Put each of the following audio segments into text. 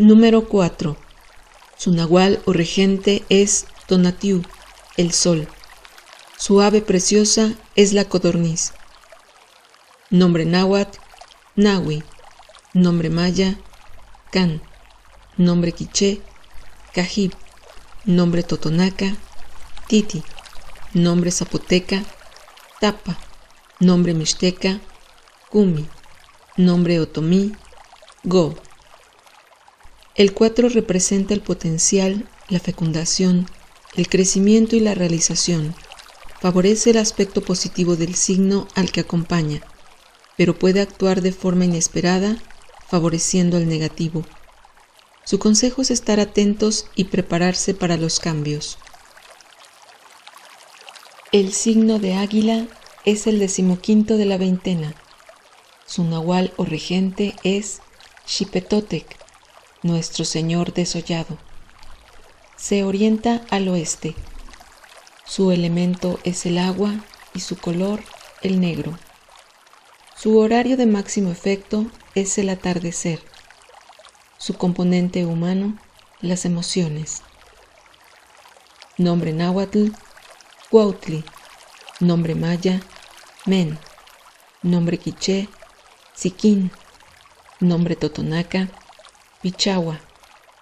Número 4. Su nahual o regente es Tonatiu, el sol. Su ave preciosa es la codorniz. Nombre náhuatl, Nahui. Nombre maya, Can. Nombre quiché, Cajib. Nombre totonaca, Titi. Nombre zapoteca, Tapa. Nombre mixteca, Kumi. Nombre otomí, Go. El 4 representa el potencial, la fecundación, el crecimiento y la realización. Favorece el aspecto positivo del signo al que acompaña, pero puede actuar de forma inesperada, favoreciendo el negativo. Su consejo es estar atentos y prepararse para los cambios. El signo de águila es el decimoquinto de la veintena. Su nahual o regente es Xipetotec, nuestro Señor desollado. Se orienta al oeste. Su elemento es el agua y su color el negro. Su horario de máximo efecto es el atardecer. Su componente humano, las emociones. Nombre náhuatl, Cuautli. Nombre maya, Men. Nombre quiché, Siquín. Nombre totonaca, Pichagua,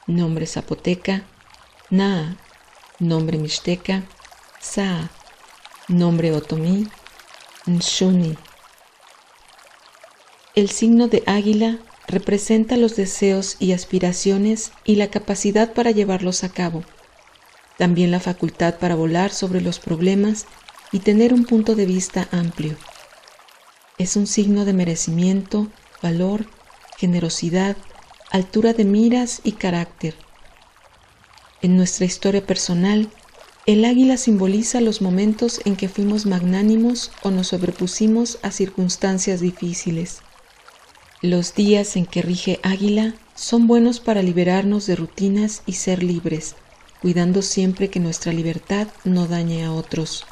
nombre zapoteca, Naa, nombre mixteca, Saa, nombre otomí, Nshuni. El signo de águila representa los deseos y aspiraciones y la capacidad para llevarlos a cabo, también la facultad para volar sobre los problemas y tener un punto de vista amplio. Es un signo de merecimiento, valor, generosidad, altura de miras y carácter. En nuestra historia personal, el águila simboliza los momentos en que fuimos magnánimos o nos sobrepusimos a circunstancias difíciles. Los días en que rige águila son buenos para liberarnos de rutinas y ser libres, cuidando siempre que nuestra libertad no dañe a otros.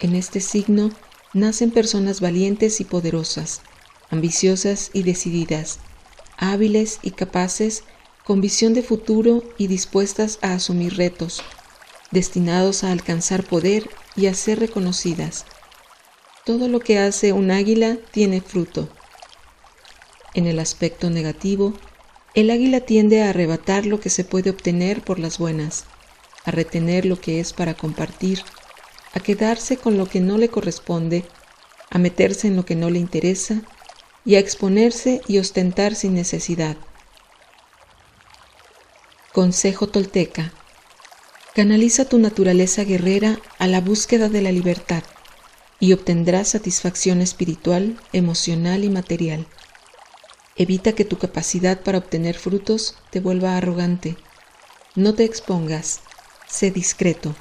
En este signo nacen personas valientes y poderosas, ambiciosas y decididas, hábiles y capaces, con visión de futuro y dispuestas a asumir retos, destinados a alcanzar poder y a ser reconocidas. Todo lo que hace un águila tiene fruto. En el aspecto negativo, el águila tiende a arrebatar lo que se puede obtener por las buenas, a retener lo que es para compartir, a quedarse con lo que no le corresponde, a meterse en lo que no le interesa y a exponerse y ostentar sin necesidad. Consejo tolteca. Canaliza tu naturaleza guerrera a la búsqueda de la libertad y obtendrás satisfacción espiritual, emocional y material. Evita que tu capacidad para obtener frutos te vuelva arrogante. No te expongas, sé discreto.